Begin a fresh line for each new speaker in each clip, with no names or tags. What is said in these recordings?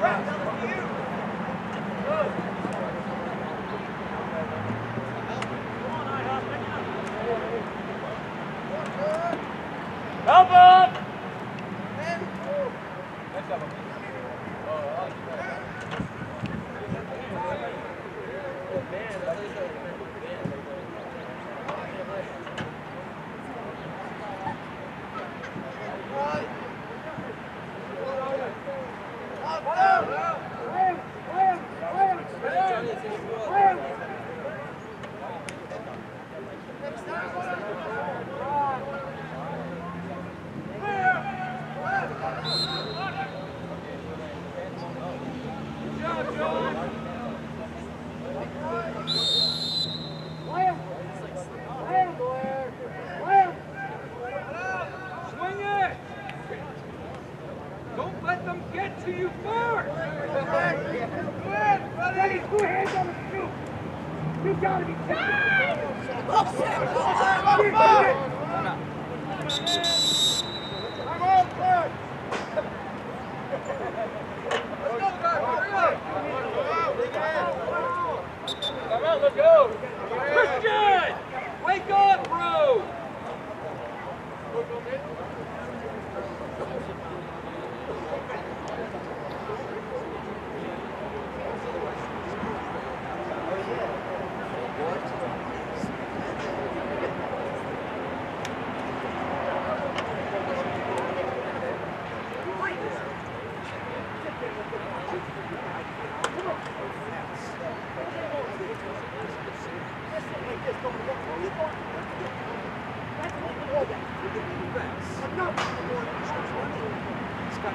Come on, Hey,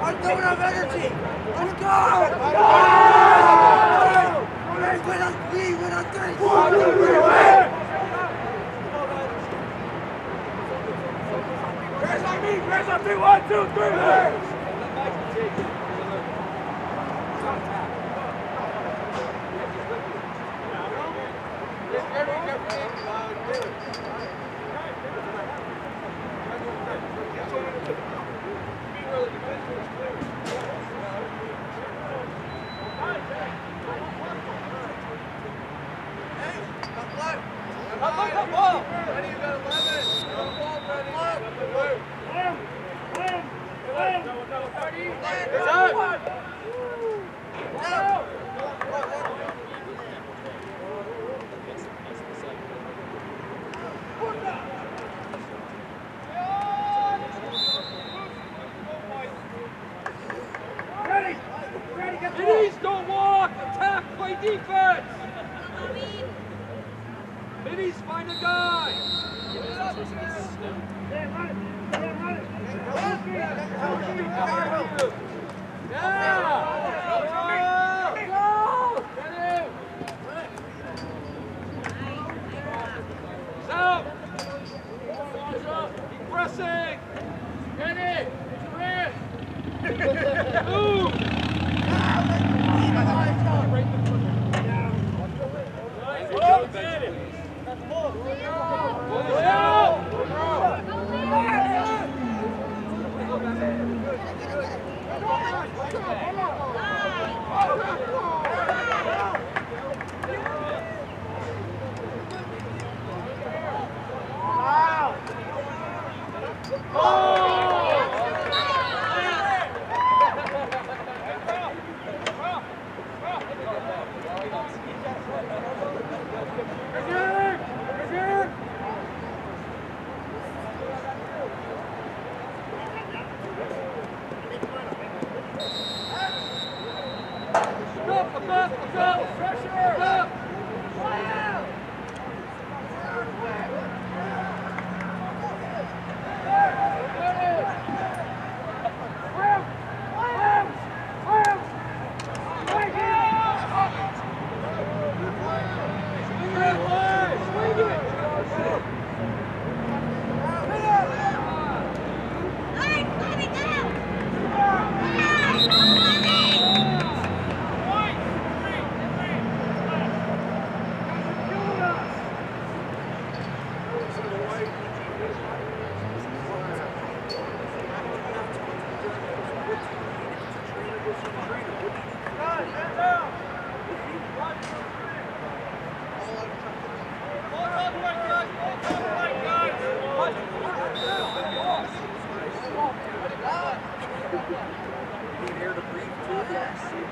our zone of energy! Let's go! two, three, four.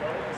Thank you.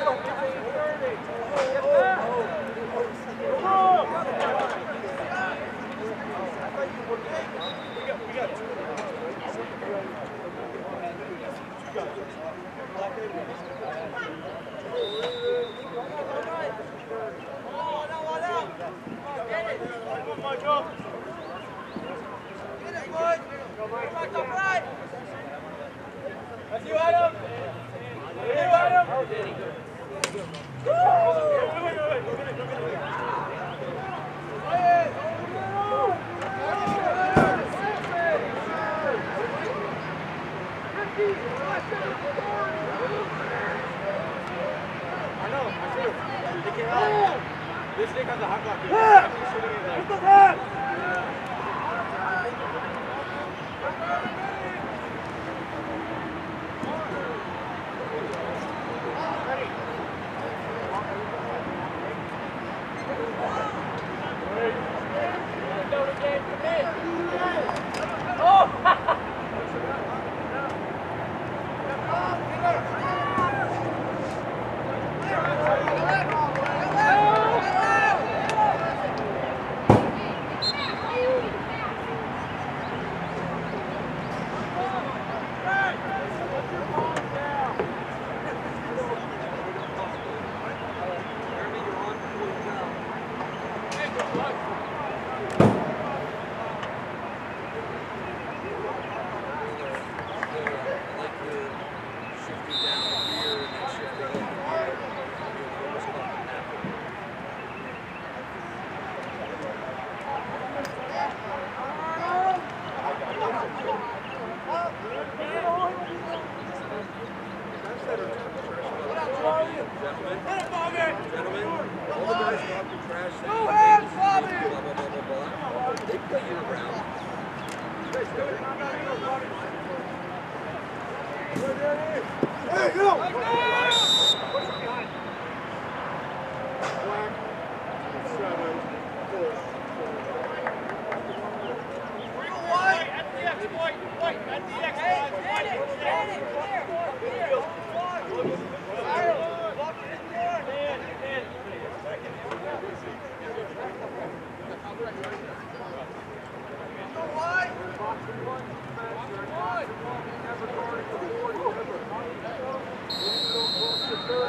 Thank you. Hadi bakalım. Gentlemen, gentlemen, all the guys go up and trash that. Go Bobby! Blah, blah, blah, blah, blah. They play year round. You guys know Hey, go! Hey, go!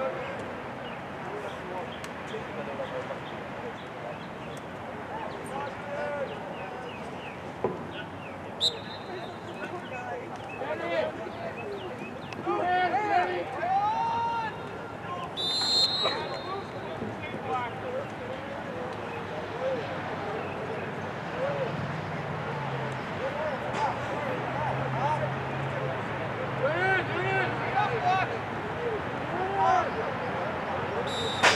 Thank you. Thank you.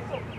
Thank you.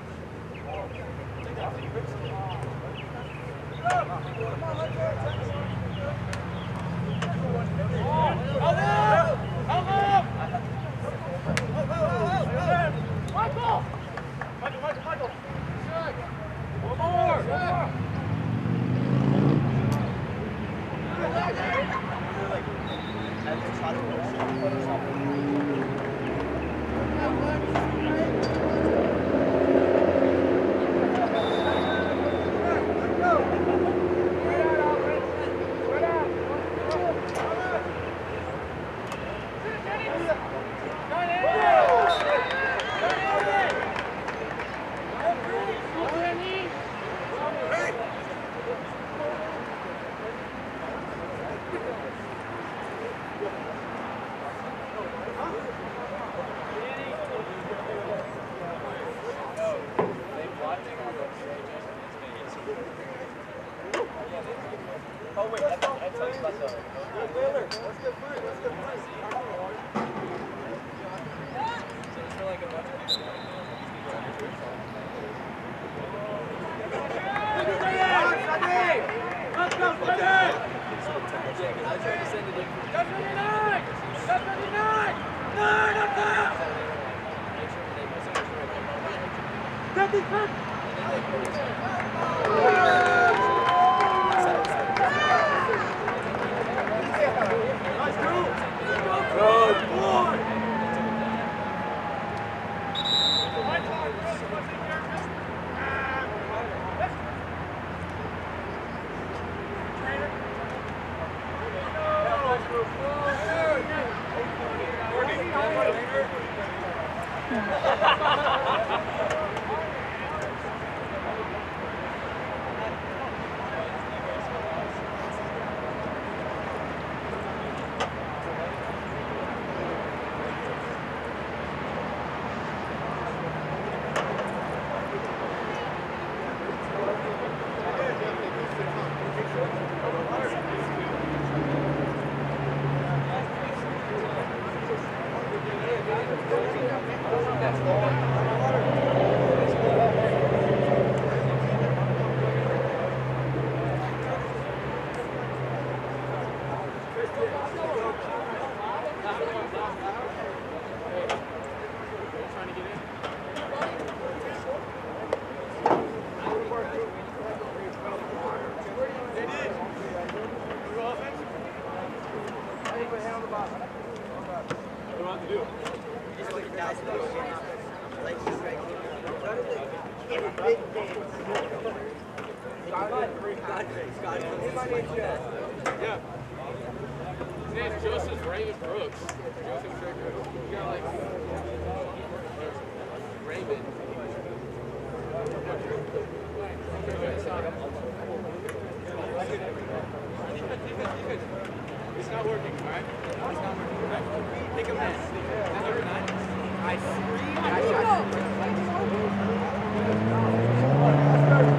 Fifty-fifth! His Joseph Raymond Brooks. Joseph Trigger. You got like Raymond. It's not working, alright? It's not working. Right? Take a mess. That's number nine. I scream. I, I, I, I, I, I, I, I, I, I